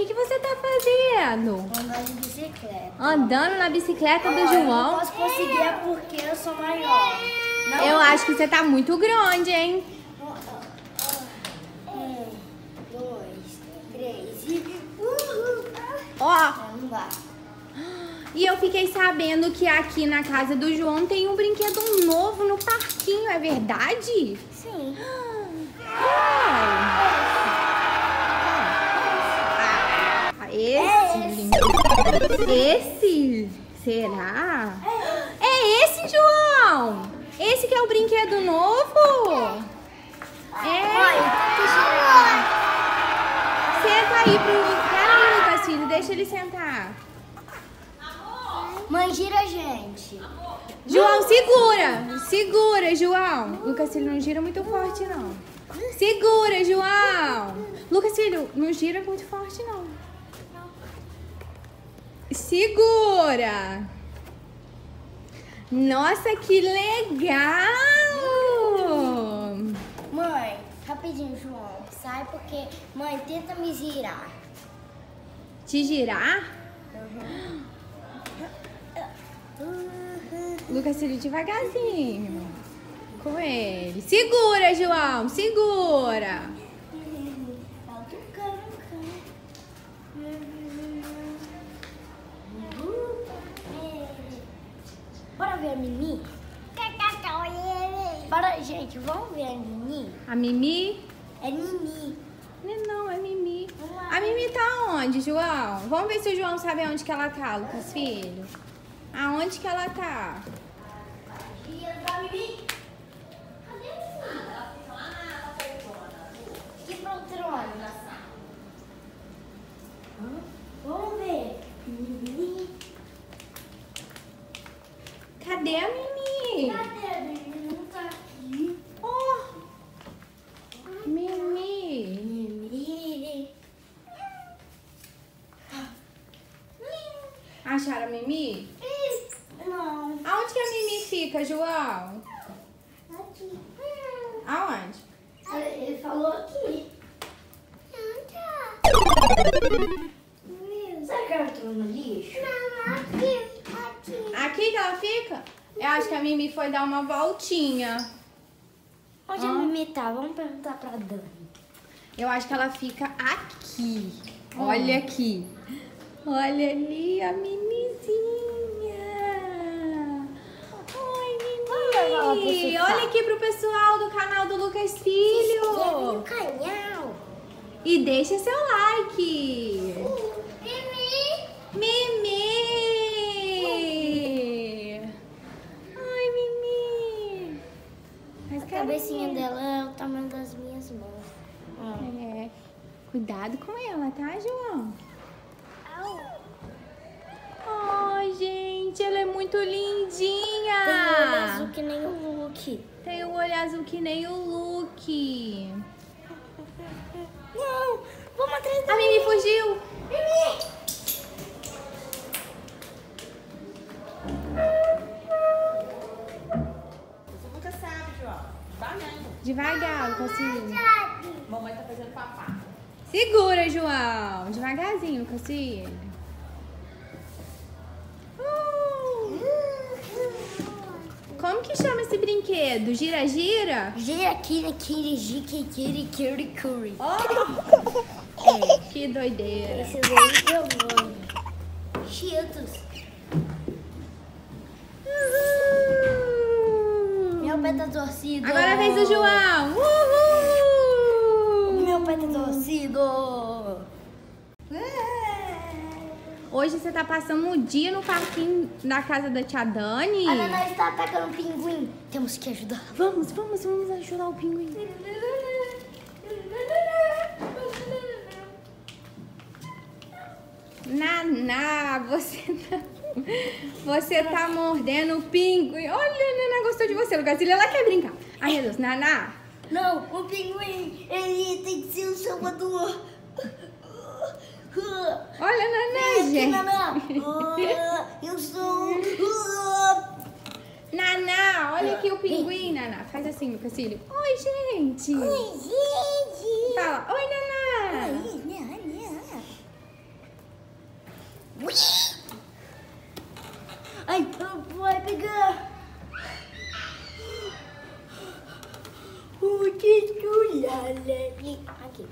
que que você tá fazendo? Andando de bicicleta. Andando na bicicleta do Eu João? posso conseguir é porque eu sou maior. Não, Eu acho que você tá muito grande, hein? Um, dois, três e... Ó, Não dá. e eu fiquei sabendo que aqui na casa do João tem um brinquedo novo no parquinho, é verdade? Sim. Ah, esse. Esse? Será? É esse, João! Esse que é o brinquedo novo? É. Senta aí pro. Peraí, Lucas, filho, deixa ele sentar. Mãe, gira a gente. João, segura! Segura, João! Lucas Filho, não gira muito forte, não. Segura, João! Lucas Filho, não gira muito forte, não. Segura! Nossa, que legal! Mãe, rapidinho, João. Sai porque... Mãe, tenta me girar. Te girar? Lucas Filho, devagarzinho. Com ele. Segura, João! Segura! Ver a Mimi? Bora, gente, vamos ver a Mimi? A Mimi? É Mimi. Não, é Mimi. A Mimi tá onde, João? Vamos ver se o João sabe onde que ela tá, Lucas Filho. Aonde que ela tá? Que poltrona? Vamos ver. Mimi. Cadê a Mimi? Cadê a Mimi? Não tá aqui. Oh, Mimi. Mimi. Acharam a Mimi? Não. Aonde que a Mimi fica, João? Aqui. Aonde? Ele falou aqui. Será que ela entrou no lixo? Não, aqui. Aqui. Que ela fica? Eu acho que a Mimi foi dar uma voltinha. Onde a Mimi tá? Vamos perguntar pra Dani. Eu acho que ela fica aqui. Olha aqui. Olha ali a Mimizinha. Oi, Mimi. sofá. Olha aqui pro pessoal do canal do Lucas Filho. canhão. E deixa seu like. Mimi. Mimi. Ai, Mimi. Faz A cabecinha dela é o tamanho das minhas mãos. Ó. É. Cuidado com ela, tá, João? Ai, gente, ela é muito lindinha. Tem o olho azul que nem o Luke. Tem o olho azul que nem o Luke. Não, vamos atrás A Mimi fugiu. Devagar, Lucasino. Mamãe tá fazendo papá. Segura, João. Devagarzinho, Lucasino. Uh. Como que chama esse brinquedo? Gira, gira? Gira, kiri, kiri, jiki, kiri, kiri, kiri. É, que doideira. Esse daí que eu vou. Cheetos. Meu pé tá torcido. Agora é vez do João. Uhul! Meu pé tá torcido. Hoje você tá passando um dia no parquinho na casa da tia Dani. A Naná está atacando um pinguim. Temos que ajudar. Vamos, vamos, vamos ajudar o pinguim. Naná, você tá, você tá mordendo o pinguim. Olha, a Naná gostou de você, Lucasília. Ela quer brincar. Ai, meu Deus, Naná. Não, o pinguim, ele tem que ser o salvador. Olha, Naná, gente. Naná. Ah, Eu sou... Naná, olha aqui o pinguim, Naná. Faz assim, Lucas Filho. Oi, gente. Oi, gente. Fala, oi, Naná. Oi, minha, minha. Ui. Ai, vai pegar. O que Aqui.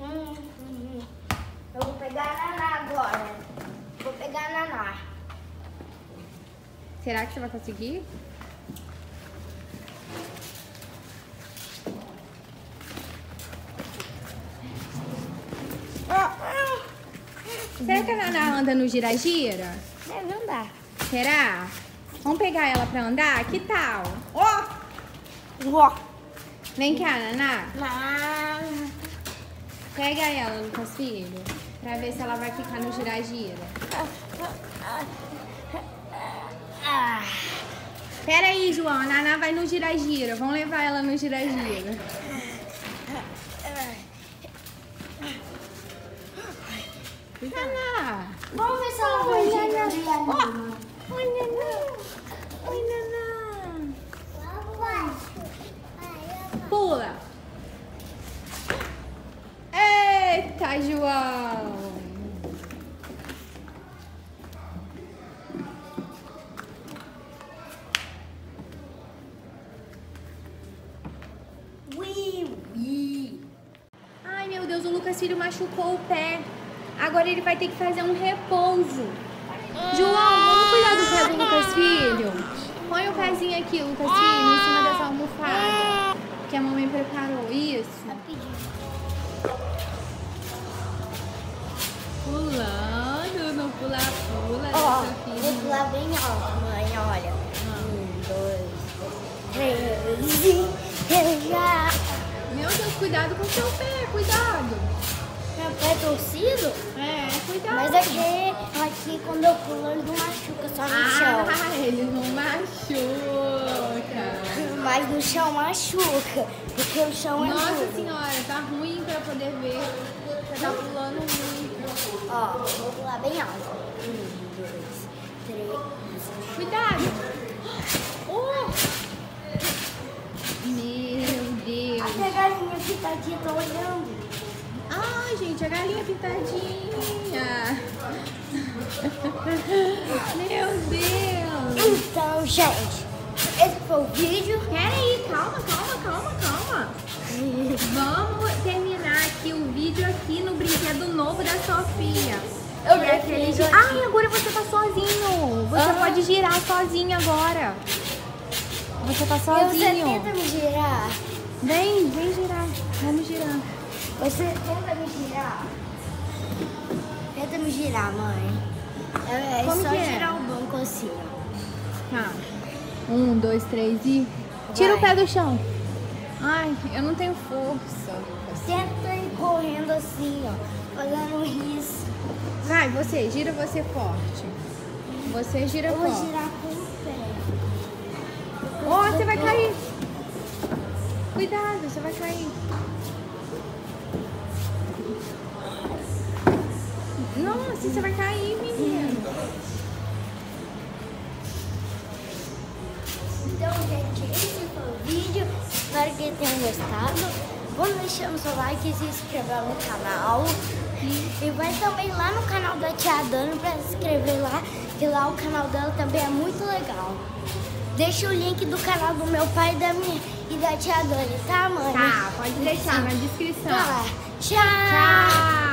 Hum, hum, hum. Eu vou pegar a Naná agora. Vou pegar a Naná. Será que você vai conseguir? Será que a Naná anda no gira-gira? Será? Vamos pegar ela pra andar? Que tal? Ó. Ó. Vem cá, Naná. Não. Pega ela, Lucas Filho. Pra ver se ela vai ficar no gira-gira. Pera aí, João. A Naná vai no gira-gira. Vamos levar ela no gira-gira. Naná. Vamos ver se ela vai Naná. ali. Ó. Oi, Naná. Oi, Naná. Pula. Eita, João. Ui. Ai, meu Deus, o Lucas Filho machucou o pé. Agora ele vai ter que fazer um repouso. João, cuidar do pé do Lucas Filho? Põe o pezinho aqui, Lucas Filho, em cima dessa almofada. Que a mamãe preparou. Isso. Rapidinho. Pulando no pula-pula Ó, vou pular bem alto, mãe, olha. Um, dois, três, e já. Meu Deus, cuidado com o seu pé, cuidado. Meu pé torcido? É, cuidado. Mas aqui, aqui quando eu pulo, ele não machuca, só no chão. Ah, ele não machuca. Mas no chão machuca, porque o chão é Nossa duro. senhora, tá ruim pra poder ver. Você tá pulando muito. Ó, vou pular bem alto. Um, dois, três. Cuidado. Oh. Meu Deus. Até a galinha pitadinha tá olhando. Ai, gente, a galinha pintadinha. Meu Deus. Então, gente, esse foi o vídeo. Pera aí, calma, calma, calma, calma. Vamos terminar aqui o vídeo aqui no brinquedo novo da Sofia. Eu é aquele aqui. Ai, agora você tá sozinho. Você Aham. pode girar sozinho agora. Você tá Você sozinho. tenta me girar. Vem, vem girar. Vamos girar. Você tenta me girar. Tenta me girar, mãe. É, é Como só é? girar o banco assim, ó. Tá. Um, dois, três e. Tira o Vai. pé do chão. Ai, eu não tenho força. Tenta ir correndo assim, ó. Fazendo isso. Vai, você, gira você forte. Você gira Eu vou forte. girar com o pé. Ó, você vai cair. Cuidado, você vai cair. Nossa, você vai cair, menino. Então, gente, esse foi o vídeo. Espero que tenham gostado. Vamos deixando seu like e se inscrever no canal. E vai também lá no canal da Tia Dani pra se inscrever lá, que lá o canal dela também é muito legal. Deixa o link do canal do meu pai e da minha e da Tia Dani, tá, mãe? Tá, pode deixar na descrição. Tá. Tchau. Tchau.